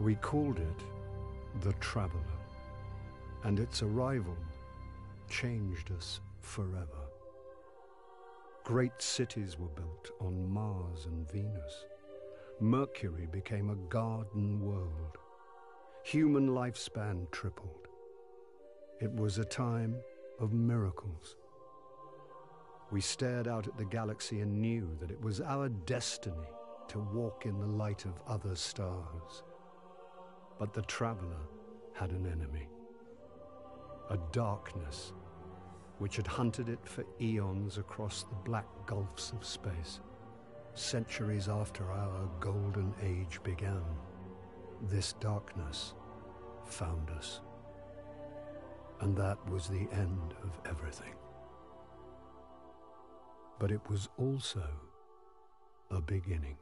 We called it the Traveler, and its arrival changed us forever. Great cities were built on Mars and Venus. Mercury became a garden world. Human lifespan tripled. It was a time of miracles. We stared out at the galaxy and knew that it was our destiny to walk in the light of other stars. But the traveler had an enemy. A darkness which had hunted it for eons across the black gulfs of space. Centuries after our golden age began, this darkness found us. And that was the end of everything. But it was also a beginning.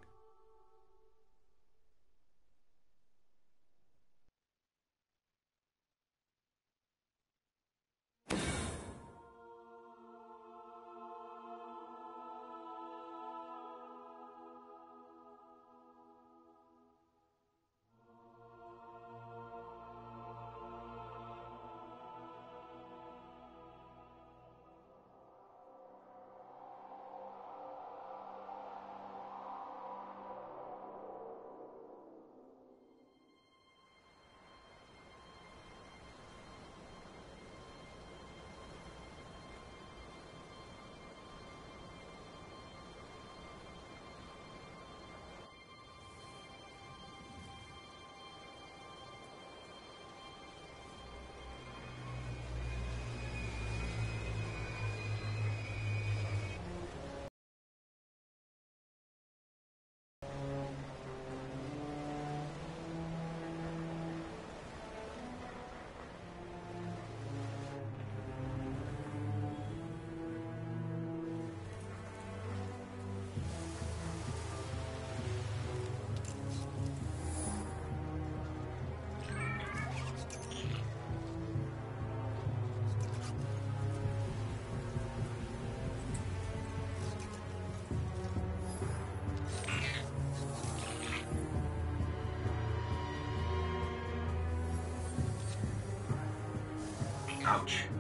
Ouch.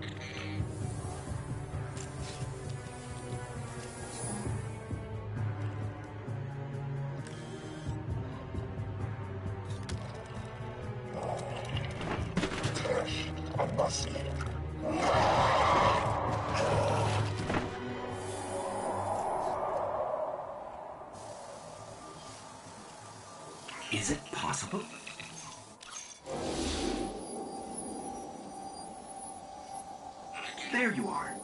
There you are.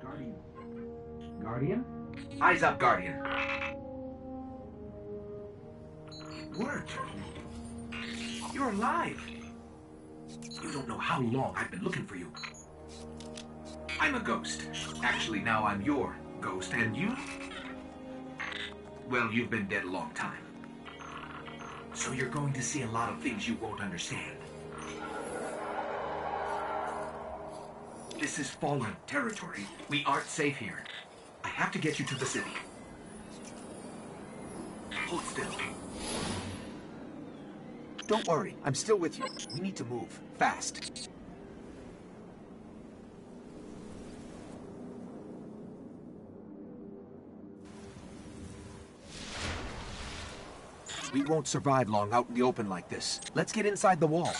Guardian. Guardian? Eyes up, Guardian. Worked. You're alive. You don't know how long I've been looking for you. I'm a ghost. Actually, now I'm your ghost, and you? Well, you've been dead a long time. So you're going to see a lot of things you won't understand. This is fallen territory. We aren't safe here. I have to get you to the city. Hold still. Don't worry, I'm still with you. We need to move. Fast. We won't survive long out in the open like this. Let's get inside the wall.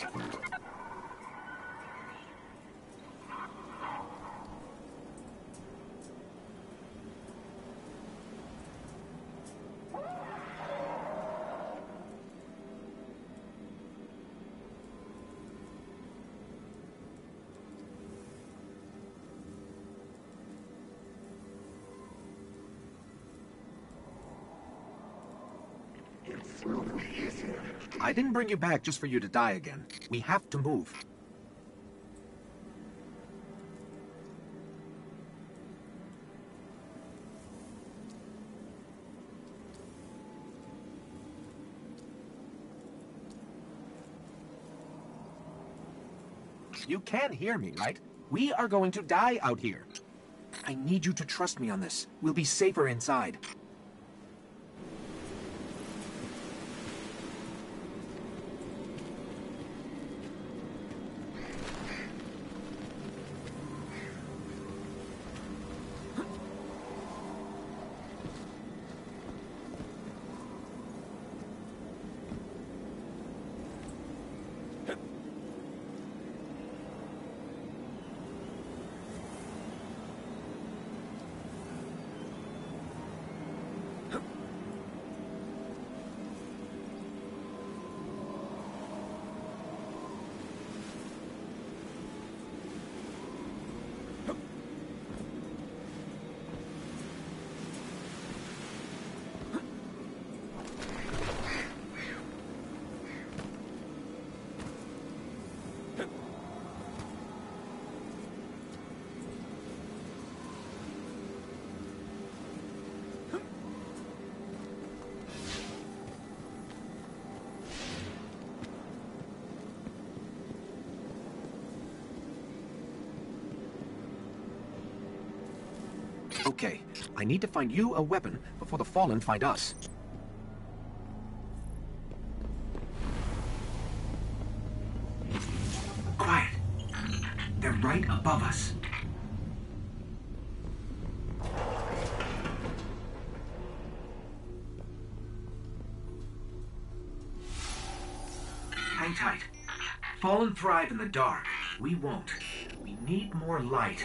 I didn't bring you back just for you to die again. We have to move. You can hear me, right? We are going to die out here. I need you to trust me on this. We'll be safer inside. Okay, I need to find you a weapon before the Fallen find us. Quiet. They're right above us. Hang tight. Fallen thrive in the dark. We won't. We need more light.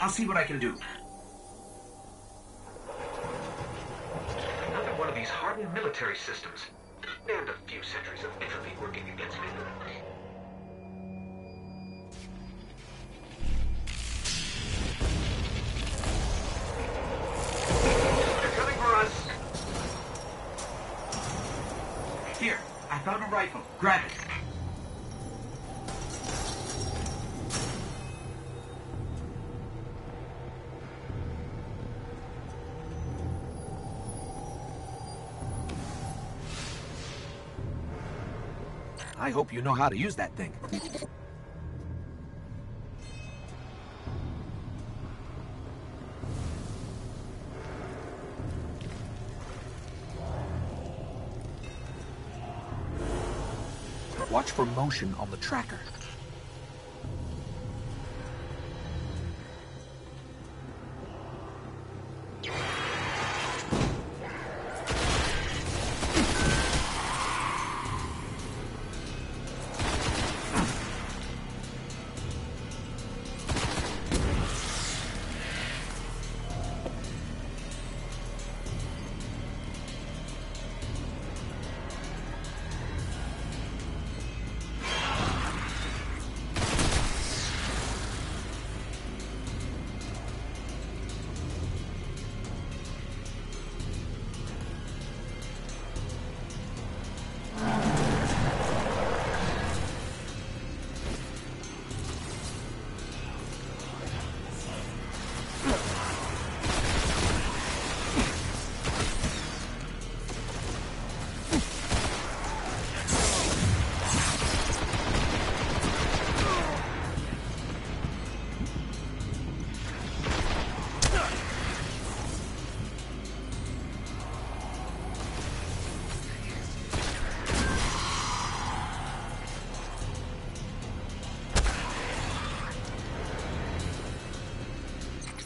I'll see what I can do. Military systems. And a few centuries of entropy working against me. They're coming for us. Here, I found a rifle. Grab it. Hope you know how to use that thing. Watch for motion on the tracker.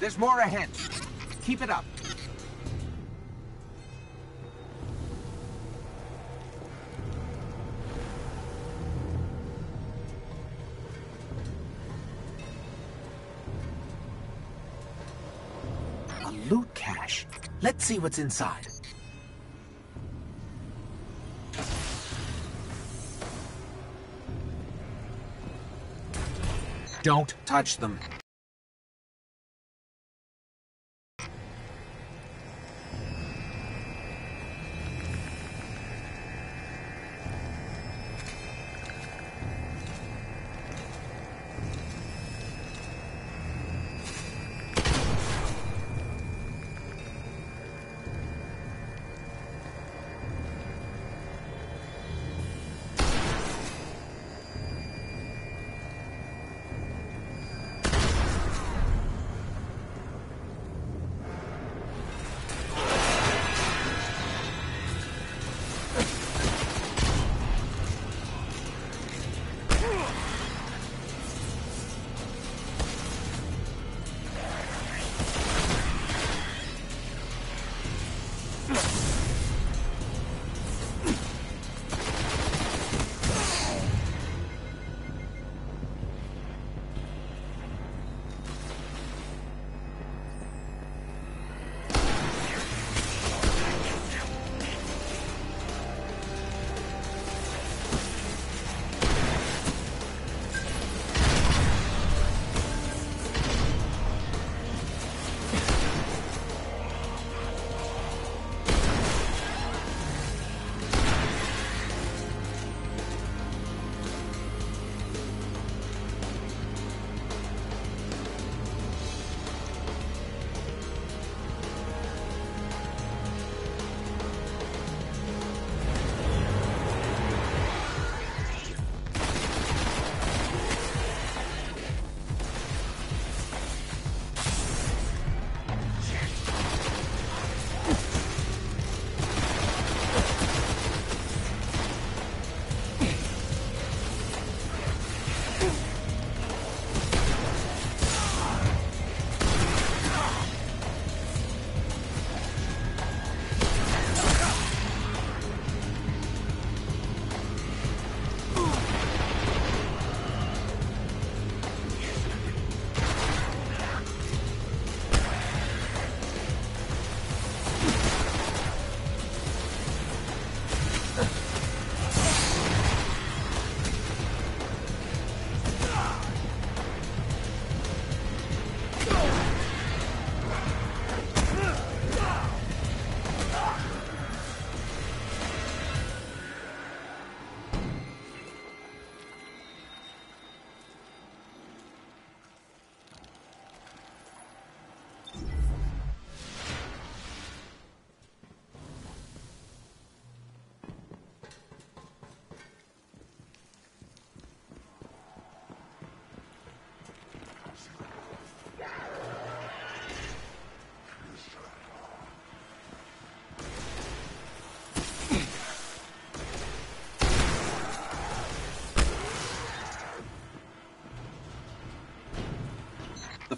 There's more ahead. Keep it up. A loot cache. Let's see what's inside. Don't touch them.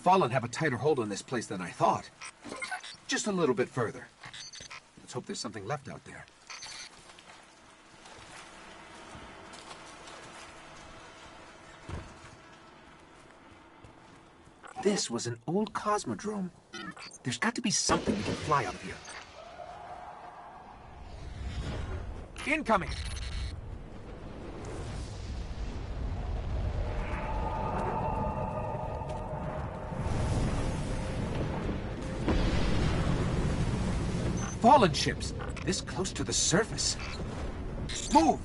Fallen have a tighter hold on this place than I thought. Just a little bit further. Let's hope there's something left out there. This was an old cosmodrome. There's got to be something we can fly of here. Incoming! Fallen ships, this close to the surface. Move!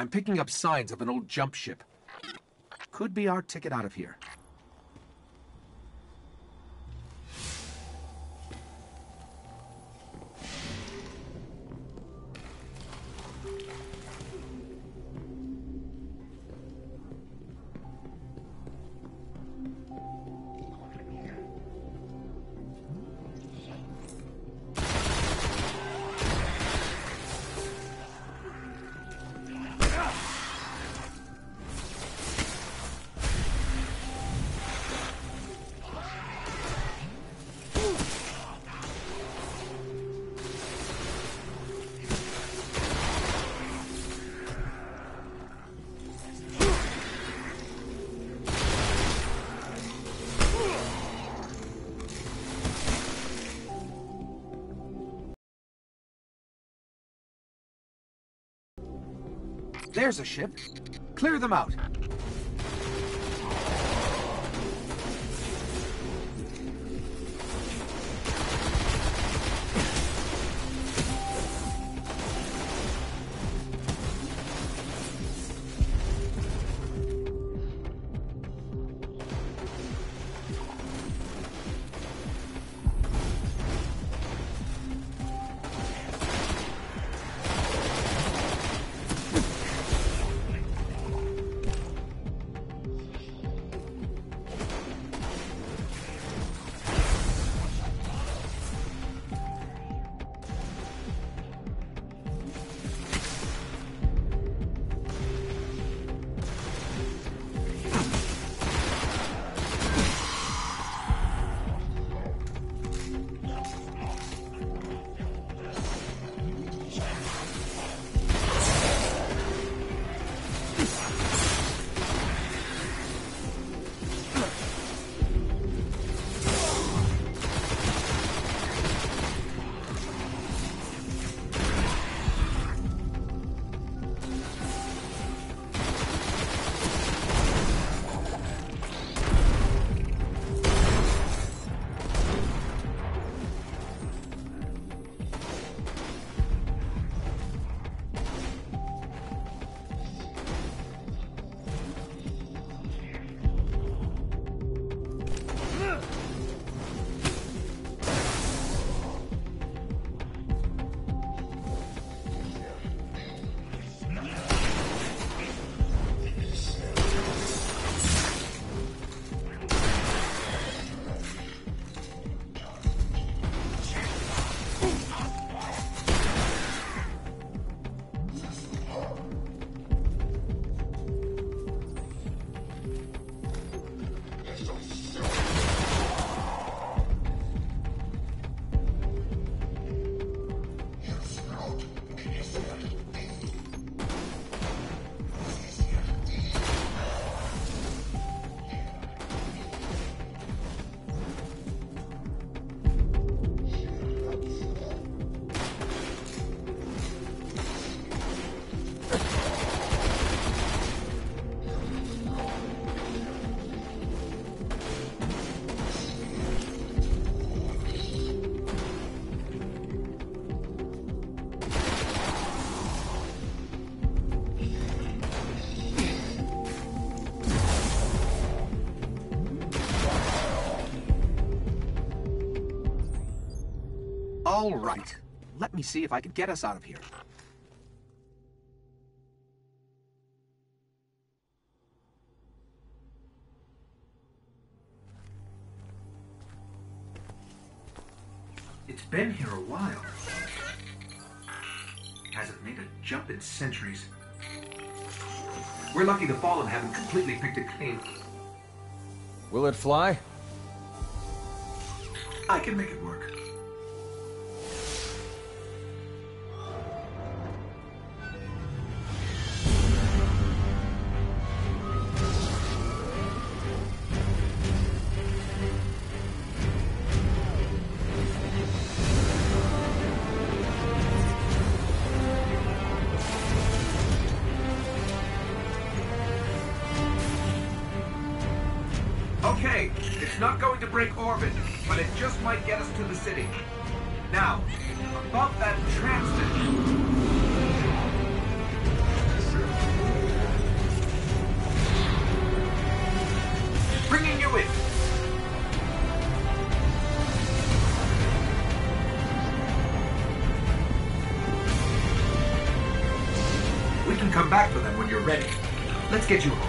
I'm picking up signs of an old jump ship. Could be our ticket out of here. There's a ship. Clear them out. All right. Let me see if I can get us out of here. It's been here a while. Hasn't made a jump in centuries. We're lucky the Fallen haven't completely picked it clean. Will it fly? I can make it work. Let's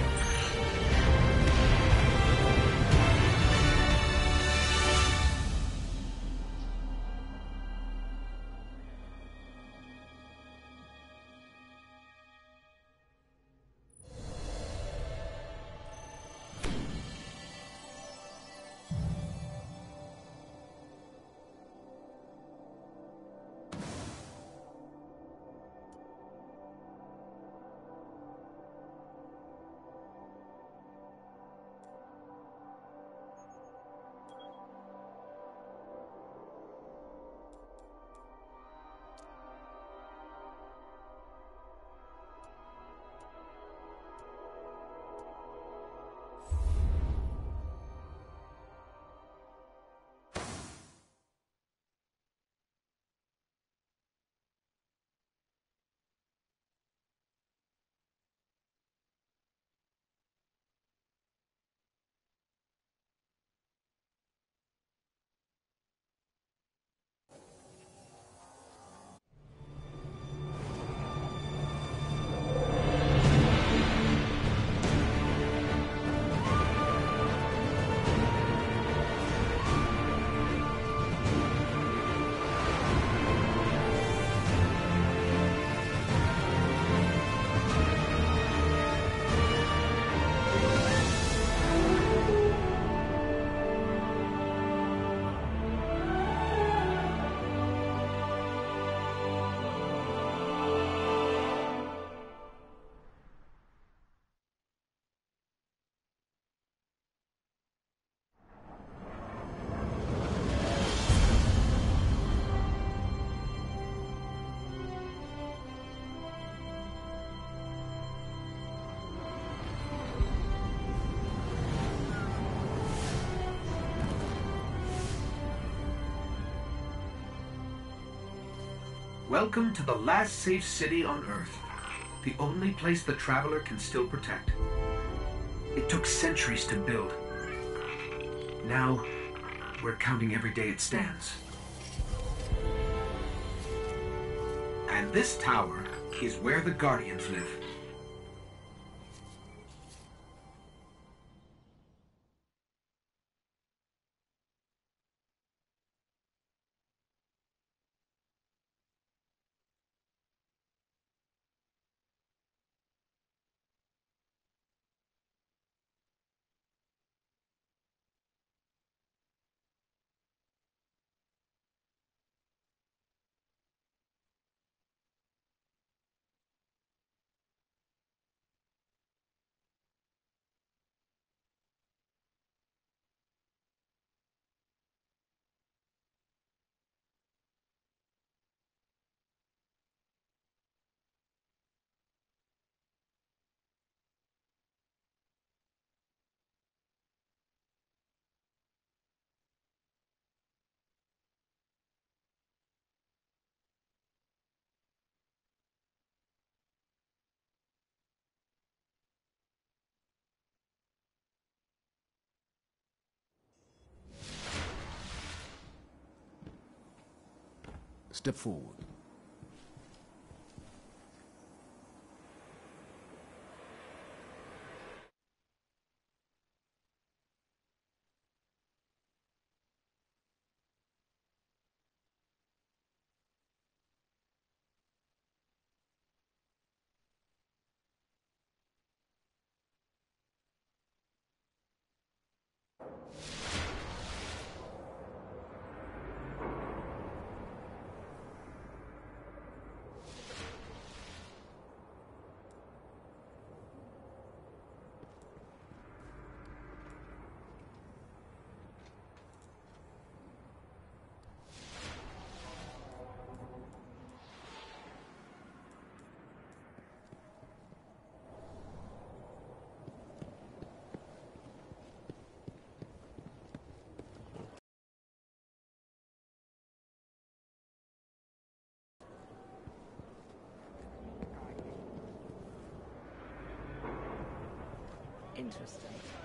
Welcome to the last safe city on Earth. The only place the Traveler can still protect. It took centuries to build. Now, we're counting every day it stands. And this tower is where the Guardians live. Step forward. Interesting.